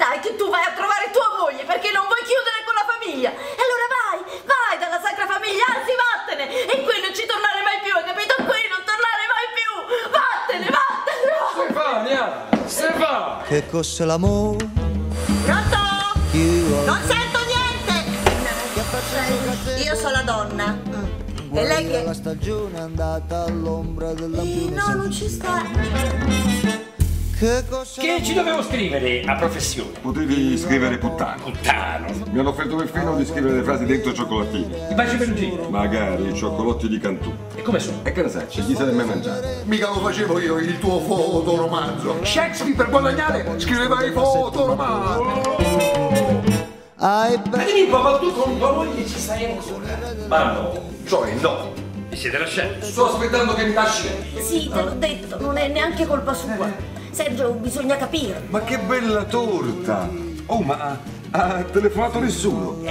verità è che tu vai a trovare tua moglie perché non vuoi chiudere con la famiglia. E allora vai, vai dalla sacra famiglia, anzi vattene. E qui non ci tornare mai più, hai capito? Qui non tornare mai più. Vattene, vattene. Stefania, Stefania. Che cos'è l'amore? Pronto? Non sento niente. Io sono la donna. E lei che... la stagione è andata all'ombra della Eh, più no, non ci sta. Che ci dovevo scrivere a professione? Potevi scrivere puttano. Puttano. Mi hanno offerto perfino di scrivere le frasi dentro cioccolatini. I baci per un giro. Magari i cioccolotti di Cantù. E come sono? E che ne sai, ci gli sarei mai mangiato. Mica lo facevo io il tuo fotoromanzo. Shakespeare per guadagnare scriveva i fotoromanzi. Hai Ma dimmi un po', ma tu con tua moglie ci stai ancora? Ma no. Cioè no. Vi siete lasciati? Sto aspettando che mi lasci. Sì, te l'ho detto, non è neanche colpa sua. Sergio, bisogna capire. Ma che bella torta! Oh, ma ha, ha telefonato nessuno? No,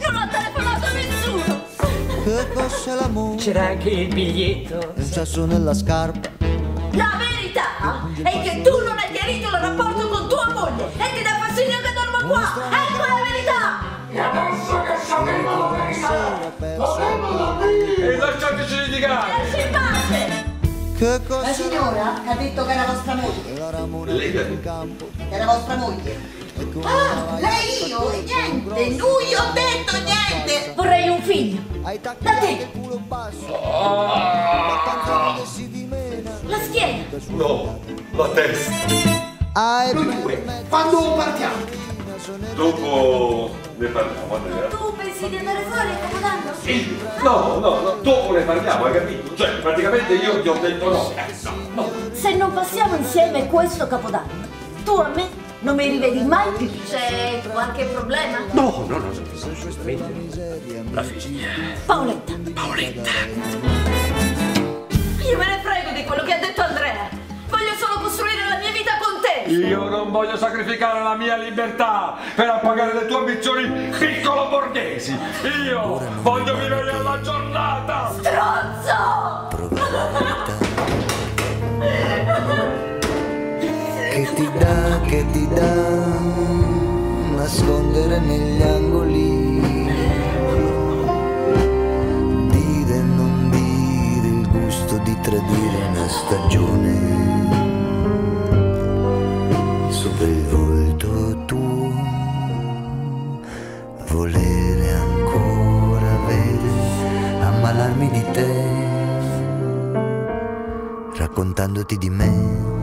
non ho telefonato nessuno. Che cos'è l'amore? C'era anche il biglietto. Un sasso nella scarpa La verità è che tu non hai chiarito il rapporto con tua moglie e ti dà fastidio che dormo qua. Ecco la verità. E lasciateci litigare! La signora che ha detto che era vostra moglie, campo che era vostra moglie. Ah, lei io? E niente, lui ho detto niente. Vorrei un figlio. Da te. basso La schiena. No, la testa. Noi due, quando partiamo? Dopo ne parliamo, Andrea. Tu pensi di andare fuori a Capodanno? No, no, no, dopo ne parliamo, hai capito? Cioè, praticamente io ti ho detto no. Eh, no, no. Se non passiamo insieme questo Capodanno, tu a me non mi rivedi mai più. C'è qualche problema? No, no, no, no, assolutamente. La figlia. Paoletta. Paoletta. Io me ne frego voglio sacrificare la mia libertà per appagare le tue ambizioni piccolo borghesi. Io voglio vivere alla giornata. Stronzo! Prova la verità Che ti dà, che ti dà Nascondere negli angoli Dire e non dire il gusto di tradire una stagione Volere ancora avere Ammalarmi di te raccontandoti di me